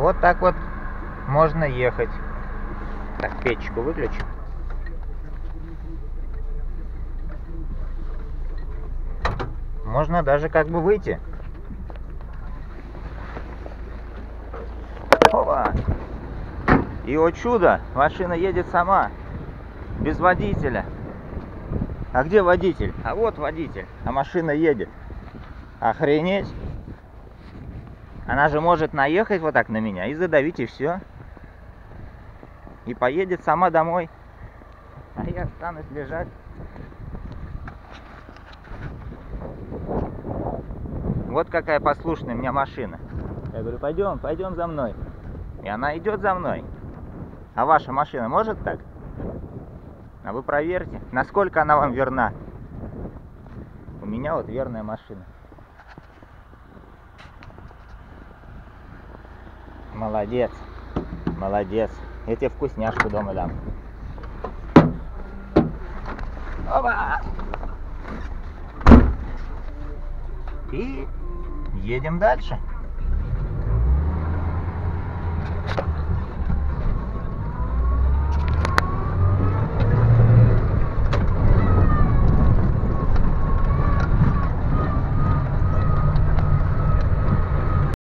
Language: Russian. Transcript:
Вот так вот можно ехать. Так, печку выключу. Можно даже как бы выйти. Опа! И о чудо, машина едет сама, без водителя. А где водитель? А вот водитель, а машина едет. Охренеть. Она же может наехать вот так на меня и задавить, и все. И поедет сама домой. А я останусь лежать. Вот какая послушная у меня машина. Я говорю, пойдем, пойдем за мной. И она идет за мной. А ваша машина может так? А вы проверьте, насколько она вам верна. У меня вот верная машина. Молодец, молодец. Я тебе вкусняшку дома дам. Опа! И едем дальше.